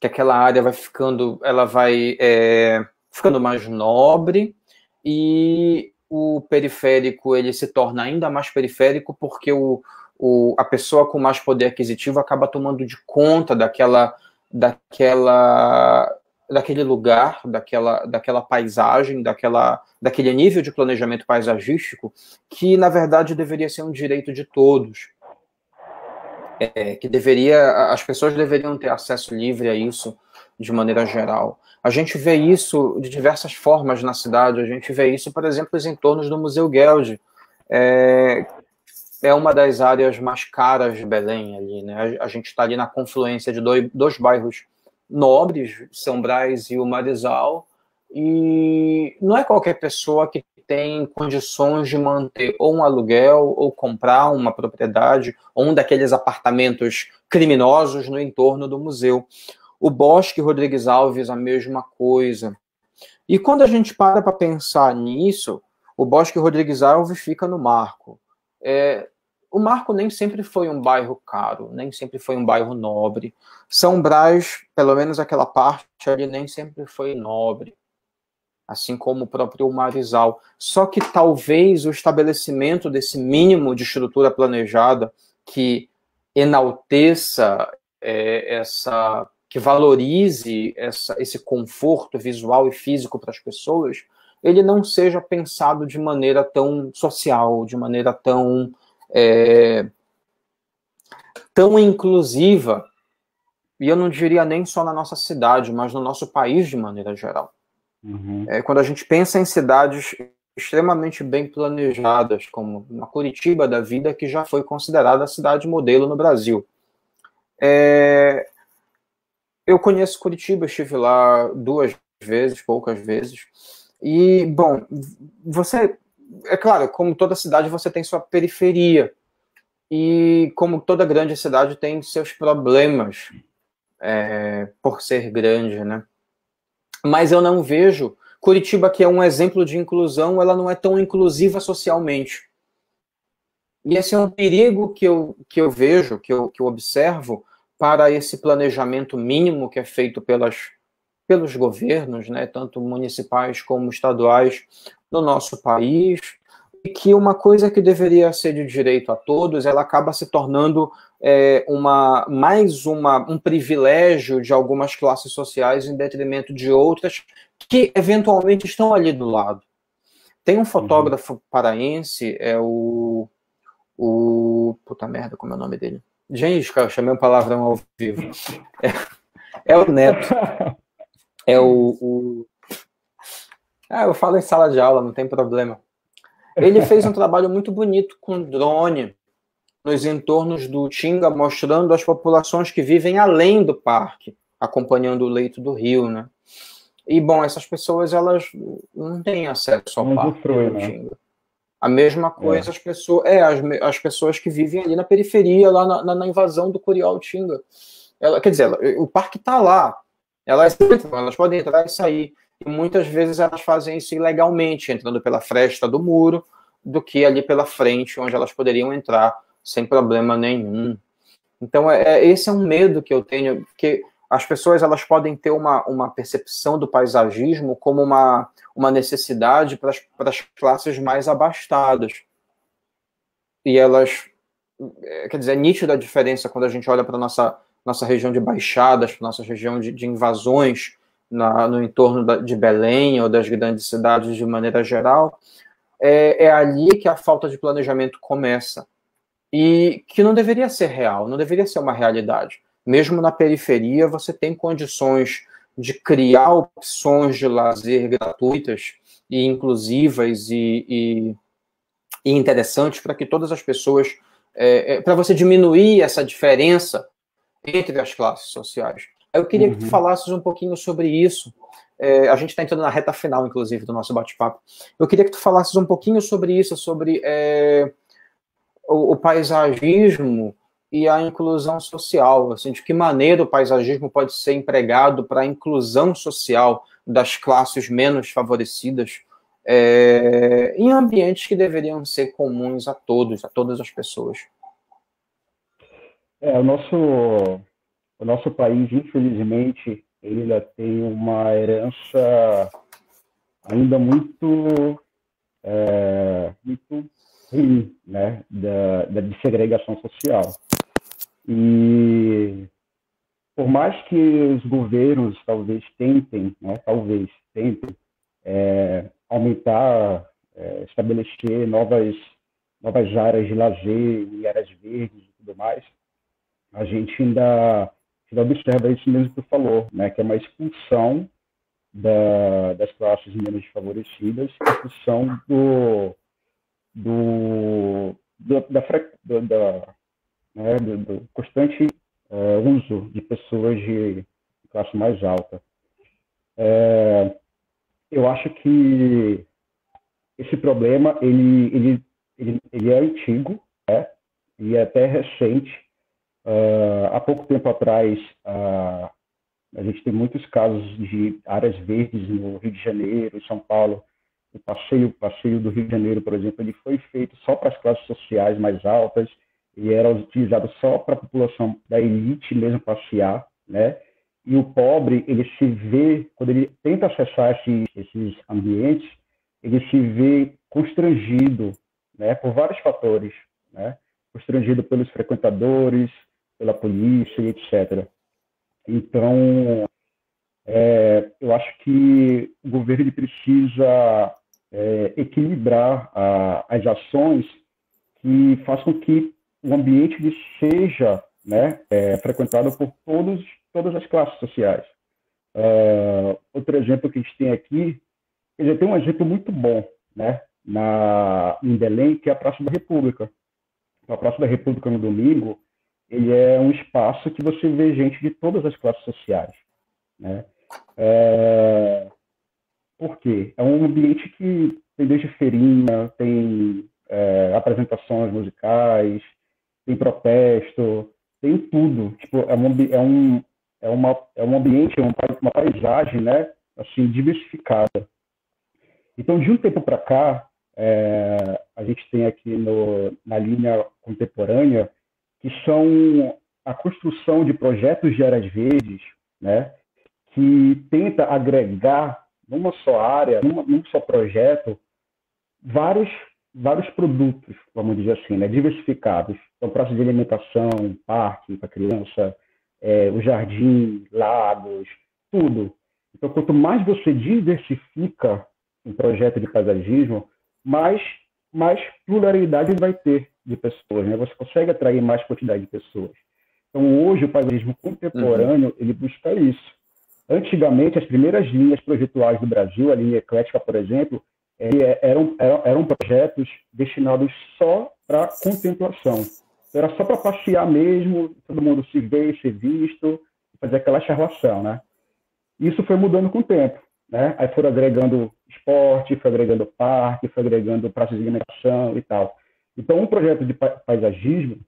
A: que aquela área vai ficando, ela vai é, ficando mais nobre e o periférico ele se torna ainda mais periférico porque o, o, a pessoa com mais poder aquisitivo acaba tomando de conta daquela, daquela, daquele lugar, daquela, daquela paisagem, daquela, daquele nível de planejamento paisagístico que, na verdade, deveria ser um direito de todos. É, que deveria, as pessoas deveriam ter acesso livre a isso de maneira geral. A gente vê isso de diversas formas na cidade. A gente vê isso, por exemplo, nos entornos do Museu Geld, é, é uma das áreas mais caras de Belém ali, né? A, gente está ali na confluência de dois, dois bairros nobres, São Brás e o Marizal, e não é qualquer pessoa que tem condições de manter ou um aluguel ou comprar uma propriedade ou um daqueles apartamentos criminosos no entorno do museu. O Bosque Rodrigues Alves, a mesma coisa. E quando a gente para para pensar nisso, o Bosque Rodrigues Alves fica no Marco. É, o Marco nem sempre foi um bairro caro, nem sempre foi um bairro nobre. São Brás, pelo menos aquela parte ali, nem sempre foi nobre. Assim como o próprio Marizal. Só que talvez o estabelecimento desse mínimo de estrutura planejada que enalteça é, essa que valorize essa, esse conforto visual e físico para as pessoas, ele não seja pensado de maneira tão social, de maneira tão é, tão inclusiva, e eu não diria nem só na nossa cidade, mas no nosso país de maneira geral. Uhum. É, quando a gente pensa em cidades extremamente bem planejadas, como a Curitiba da vida, que já foi considerada a cidade modelo no Brasil. É, eu conheço Curitiba, estive lá duas vezes, poucas vezes, e, bom, você é claro, como toda cidade, você tem sua periferia. E como toda grande cidade tem seus problemas é, por ser grande, né? Mas eu não vejo. Curitiba, que é um exemplo de inclusão, ela não é tão inclusiva socialmente. E esse é um perigo que eu, que eu vejo, que eu, que eu observo, para esse planejamento mínimo que é feito pelas, pelos governos, né, tanto municipais como estaduais, no nosso país, e que uma coisa que deveria ser de direito a todos, ela acaba se tornando é, uma mais uma, um privilégio de algumas classes sociais em detrimento de outras que eventualmente estão ali do lado. Tem um fotógrafo uhum. paraense, é o, o. Puta merda, como é o nome dele? Gente, cara, eu chamei um palavrão ao vivo. É, é o Neto. É o, o ah, eu falo em sala de aula, não tem problema. Ele fez um trabalho muito bonito com drone nos entornos do Tinga, mostrando as populações que vivem além do parque, acompanhando o leito do rio, né? E, bom, essas pessoas, elas não têm acesso ao não parque do né? Tinga. A mesma coisa é. as pessoas, é, as, as pessoas que vivem ali na periferia, lá na, na invasão do Curial Tinga. Ela, quer dizer, ela, o parque está lá. Elas, elas podem entrar e sair e muitas vezes elas fazem isso ilegalmente, entrando pela fresta do muro, do que ali pela frente, onde elas poderiam entrar sem problema nenhum. Então, é, é, esse é um medo que eu tenho, que as pessoas elas podem ter uma, uma percepção do paisagismo como uma, uma necessidade para as, para as classes mais abastadas. E elas, é, quer dizer, é nítida a diferença quando a gente olha para a nossa, nossa região de baixadas, nossa região de, de invasões, na, no entorno da, de Belém ou das grandes cidades de maneira geral, é, é ali que a falta de planejamento começa. E que não deveria ser real, não deveria ser uma realidade. Mesmo na periferia, você tem condições de criar opções de lazer gratuitas e inclusivas e, e, e interessantes para que todas as pessoas, é, é, para você diminuir essa diferença entre as classes sociais. Eu queria uhum. que tu uhum. falasses um pouquinho sobre isso. É, a gente está entrando na reta final, inclusive, do nosso bate-papo. Eu queria que tu falasses um pouquinho sobre isso, sobre é, o, o, paisagismo e a inclusão social. Assim, de que maneira o paisagismo pode ser empregado para a inclusão social das classes menos favorecidas é, em ambientes que deveriam ser comuns a todos, a todas as pessoas.
B: É, o nosso o nosso país, infelizmente, ainda tem uma herança ainda muito é, muito ruim, né, da, da de segregação social. E por mais que os governos talvez tentem, né, talvez tentem é, aumentar, é, estabelecer novas novas áreas de lazer e áreas verdes e tudo mais, a gente ainda, ainda observa isso mesmo que tu falou, né, que é uma expulsão da, das classes menos favorecidas em função do, do, do da, da, da né, do, do, constante é, uso de pessoas de classe mais alta. É, eu acho que esse problema ele, ele, ele, ele é antigo, né? e é até recente. Uh, há pouco tempo atrás, uh, a gente tem muitos casos de áreas verdes no Rio de Janeiro, em São Paulo. O passeio, passeio do Rio de Janeiro, por exemplo, ele foi feito só para as classes sociais mais altas e era utilizado só para a população da elite mesmo passear, né? E o pobre, ele se vê, quando ele tenta acessar esses, esses ambientes, ele se vê constrangido, né? Por vários fatores, né? Constrangido pelos frequentadores, pela polícia, etc. Então, é, eu acho que o governo precisa é, equilibrar a, as ações que façam que o ambiente seja né, é, frequentado por todos, todas as classes sociais. Uh, outro exemplo que a gente tem aqui, dizer, tem um exemplo muito bom né, na, em Belém, que é a Praça da República. A Praça da República no domingo, ele é um espaço que você vê gente de todas as classes sociais. Né? É... Por quê? É um ambiente que tem desde feirinha, tem é, apresentações musicais, tem protesto, tem tudo. Tipo, é um, é um, é uma, é um ambiente, é uma, uma paisagem, né? Assim, diversificada. Então, de um tempo para cá, é, a gente tem aqui no, na linha contemporânea que são a construção de projetos de áreas verdes, né, que tenta agregar numa só área, numa, num só projeto, vários vários produtos, vamos dizer assim, né, diversificados. Então, praça de alimentação, parque para criança, é, o jardim, lagos, tudo. Então, quanto mais você diversifica um projeto de paisagismo, mais, mais pluralidade vai ter de pessoas, né? Você consegue atrair mais quantidade de pessoas. Então, hoje, o paisagismo contemporâneo, uhum. ele busca isso. Antigamente, as primeiras linhas projetuais do Brasil, a linha eclética, por exemplo, é, eram, eram, eram projetos destinados só para contemplação. Era só para passear mesmo, todo mundo se ver, ser visto, fazer aquela charlação, né? Isso foi mudando com o tempo, né? Aí foram agregando esporte, foi agregando parque, foi agregando praças de alimentação e tal. Então, um projeto de paisagismo,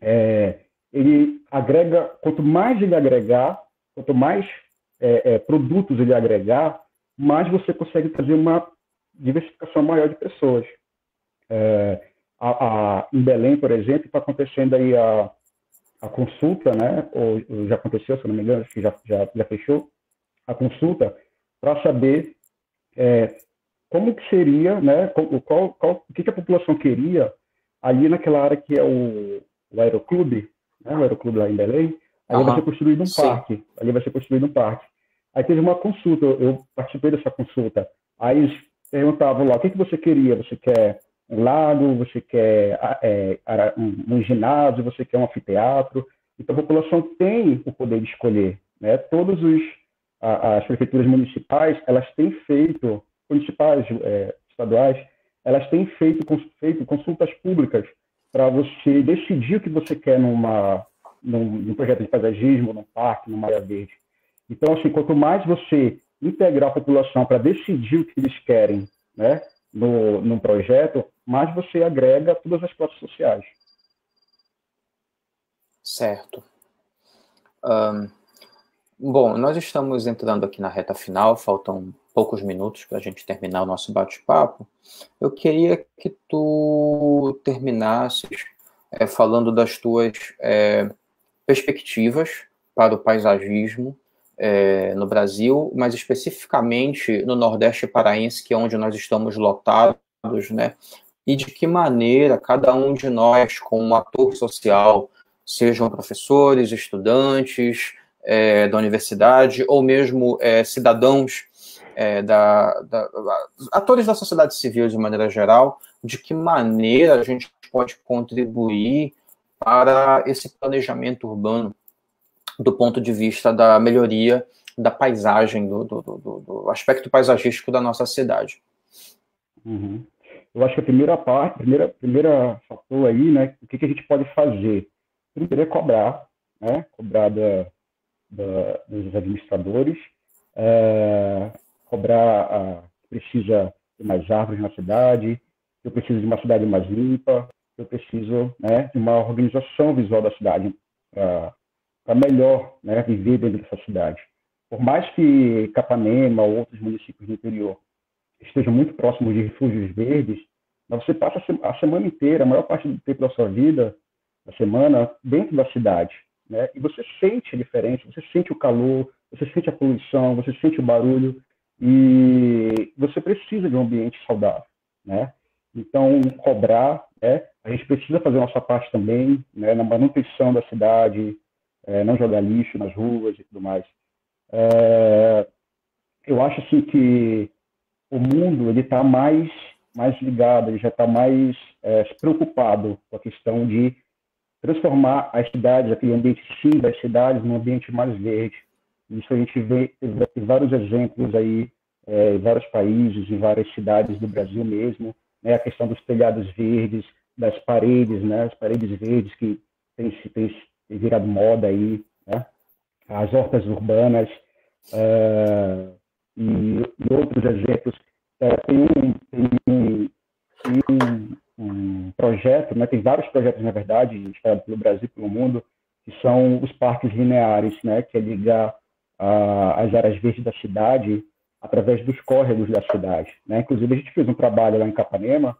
B: é, ele agrega, quanto mais ele agregar, quanto mais é, é, produtos ele agregar, mais você consegue trazer uma diversificação maior de pessoas. É, a, a, em Belém, por exemplo, está acontecendo aí a, a consulta, né? Ou, já aconteceu, se não me engano, acho que já, já, já fechou a consulta para saber é, como que seria, né? Qual, qual, qual, o que, que a população queria ali naquela área que é o, o aeroclube, né, o aeroclube lá em Belém, ali uhum. vai ser construído um Sim. parque, ali vai ser construído um parque. Aí teve uma consulta, eu participei dessa consulta, aí eles perguntavam lá, o que, que você queria? Você quer um lago, você quer é, um, um ginásio, você quer um anfiteatro? Então a população tem o poder de escolher, né? Todos os as prefeituras municipais, elas têm feito, municipais, é, estaduais, elas têm feito, feito consultas públicas para você decidir o que você quer numa, num, num, projeto de paisagismo, num parque, numa área verde. Então, assim, quanto mais você integrar a população para decidir o que eles querem né, no, num projeto, mais você agrega todas as classes sociais.
A: Certo. Um, bom, nós estamos entrando aqui na reta final, faltam poucos minutos para a gente terminar o nosso bate-papo, eu queria que tu terminasses é, falando das tuas é, perspectivas para o paisagismo é, no Brasil, mas especificamente no Nordeste paraense, que é onde nós estamos lotados, né? e de que maneira cada um de nós, como ator social, sejam professores, estudantes é, da universidade ou mesmo é, cidadãos é, da, da, atores da sociedade civil de maneira geral, de que maneira a gente pode contribuir para esse planejamento urbano do ponto de vista da melhoria da paisagem, do, do, do, do aspecto paisagístico da nossa cidade.
B: Uhum. Eu acho que a primeira parte, primeira, primeira fator aí, né, o que, que a gente pode fazer? Primeiro é cobrar, né, cobrar da, da dos administradores, é, cobrar a, precisa de mais árvores na cidade, eu preciso de uma cidade mais limpa, eu preciso né, de uma organização visual da cidade para melhor né, viver dentro dessa cidade. Por mais que Capanema ou outros municípios do interior estejam muito próximos de refúgios verdes, mas você passa a semana inteira, a maior parte do tempo da sua vida, da semana, dentro da cidade. Né? E você sente a diferença, você sente o calor, você sente a poluição, você sente o barulho, e você precisa de um ambiente saudável. Né? Então, cobrar, né? a gente precisa fazer nossa parte também né? na manutenção da cidade, é, não jogar lixo nas ruas e tudo mais. É, eu acho assim que o mundo ele está mais mais ligado, ele já está mais é, preocupado com a questão de transformar as cidades, aquele ambiente sim das cidades, num ambiente mais verde. Isso a gente vê em vários exemplos aí, é, em vários países, em várias cidades do Brasil mesmo, né, a questão dos telhados verdes, das paredes, né, as paredes verdes que tem, tem, tem virado moda aí, né, as hortas urbanas, uh, e, e, outros exemplos. É, tem, tem um, um, projeto, né, tem vários projetos, na verdade, espalhados pelo Brasil e pelo mundo, que são os parques lineares, né, que é ligar as áreas verdes da cidade através dos córregos da cidade. Né? Inclusive, a gente fez um trabalho lá em Capanema,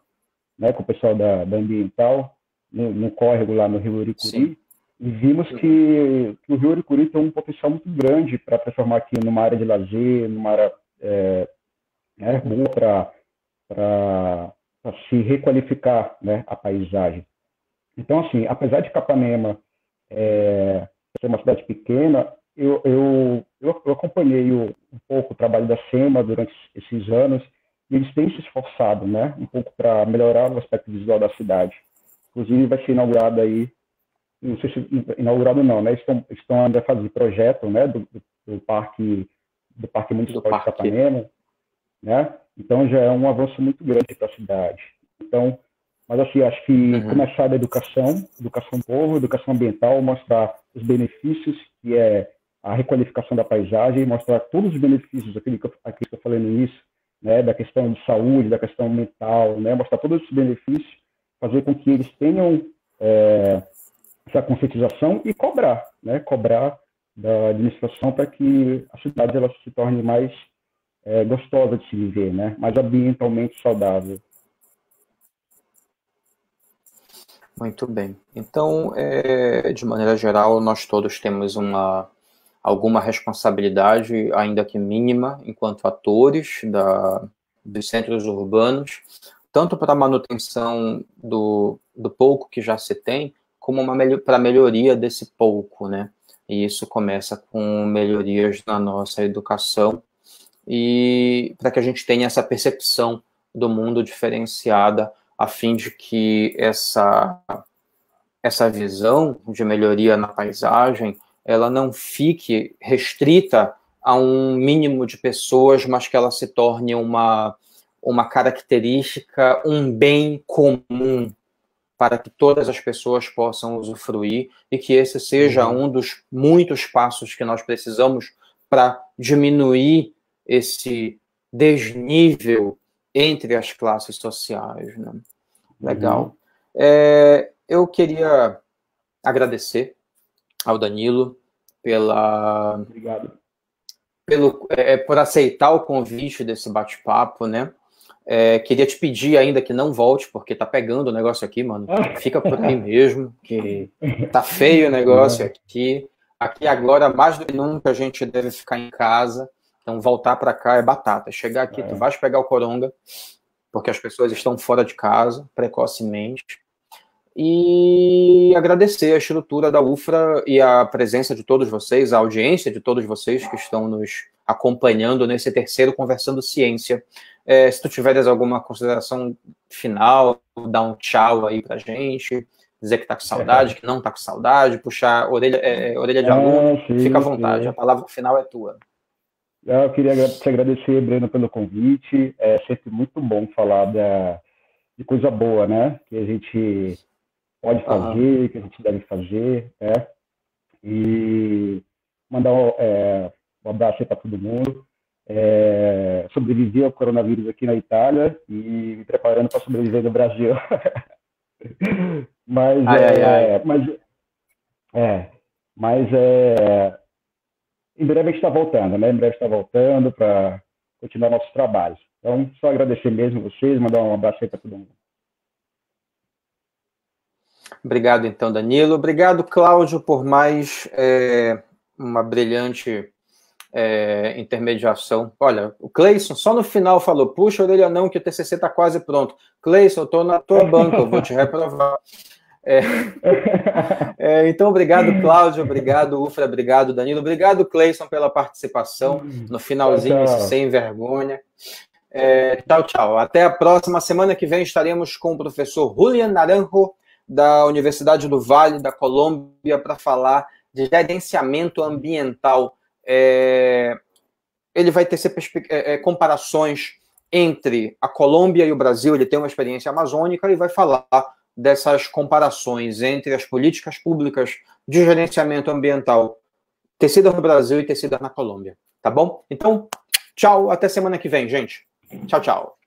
B: né, com o pessoal da, da Ambiental, no, no, córrego lá no Rio Uricuri, Sim. e vimos que, que, o Rio Uricuri tem um potencial muito grande para transformar aqui numa área de lazer, numa área é, né, boa para se requalificar né, a paisagem. Então, assim, apesar de Capanema é, ser uma cidade pequena, eu, eu, eu, acompanhei um pouco o trabalho da SEMA durante esses anos e eles têm se esforçado, né, um pouco para melhorar o aspecto visual da cidade. Inclusive, vai ser inaugurado aí, não sei se inaugurado não, né, estão, estão ainda fazendo projeto, né, do, do, do parque do Parque Municipal do de Capanema, né? Então já é um avanço muito grande para a cidade. Então, mas assim, acho que uhum. começar da educação, educação povo, educação ambiental, mostrar os benefícios que é a requalificação da paisagem, mostrar todos os benefícios, aquilo que eu, aquilo que eu falei no início, né, da questão de saúde, da questão mental, né, mostrar todos esses benefícios, fazer com que eles tenham é, essa conscientização e cobrar, né, cobrar da administração para que a cidade ela se torne mais é, gostosa de se viver, né? mais ambientalmente saudável.
A: Muito bem. Então, é, de maneira geral, nós todos temos uma alguma responsabilidade, ainda que mínima, enquanto atores da, dos centros urbanos, tanto para a manutenção do, do pouco que já se tem, como para a melhoria desse pouco, né? E isso começa com melhorias na nossa educação e para que a gente tenha essa percepção do mundo diferenciada, a fim de que essa essa visão de melhoria na paisagem ela não fique restrita a um mínimo de pessoas, mas que ela se torne uma uma característica, um bem comum para que todas as pessoas possam usufruir e que esse seja uhum. um dos muitos passos que nós precisamos para diminuir esse desnível entre as classes sociais. Né? Legal. Uhum. É, eu queria agradecer ao Danilo pela.
B: Obrigado.
A: Pelo, é, por aceitar o convite desse bate-papo, né? É, queria te pedir ainda que não volte, porque tá pegando o negócio aqui, mano. Fica por aí mesmo, que tá feio o negócio aqui. Aqui agora, mais do que nunca, a gente deve ficar em casa. Então, voltar para cá é batata. Chegar aqui, é. tu vais pegar o coronga porque as pessoas estão fora de casa precocemente. E agradecer a estrutura da UFRA e a presença de todos vocês, a audiência de todos vocês que estão nos acompanhando nesse terceiro Conversando Ciência. É, se tu tiveres alguma consideração final, dar um tchau aí pra gente, dizer que tá com saudade, que não tá com saudade, puxar orelha, é, orelha de é, aluno, sim, fica à vontade, a palavra final é tua.
B: Eu queria te agradecer, Breno, pelo convite. É sempre muito bom falar da, de coisa boa, né? Que a gente pode fazer, uhum. que a gente deve fazer, né? E mandar é, um abraço para todo mundo. É, sobrevivi ao coronavírus aqui na Itália e me preparando para sobreviver no Brasil. mas, ai, é, ai, ai. mas, é, mas é, em breve a gente está voltando, né? Em breve está voltando para continuar nossos trabalhos. Então, só agradecer mesmo vocês, mandar um abraço aí para todo mundo.
A: Obrigado, então, Danilo. Obrigado, Cláudio, por mais é, uma brilhante é, intermediação. Olha, o Cleison só no final falou: puxa, orelha não, que o TCC está quase pronto. Cleison, eu estou na tua banca, eu vou te reprovar. É, é, então, obrigado, Cláudio, obrigado, Ufra, obrigado, Danilo, obrigado, Cleison, pela participação no finalzinho, tchau, tchau. sem vergonha. É, tchau, tchau. Até a próxima semana que vem estaremos com o professor Julian Naranjo, da Universidade do Vale da Colômbia, para falar de gerenciamento ambiental é, ele vai ter é, é, comparações entre a Colômbia e o Brasil, ele tem uma experiência amazônica e vai falar dessas comparações entre as políticas públicas de gerenciamento ambiental tecidas no Brasil e tecidas na Colômbia, tá bom? Então, tchau, até semana que vem, gente. Tchau, tchau.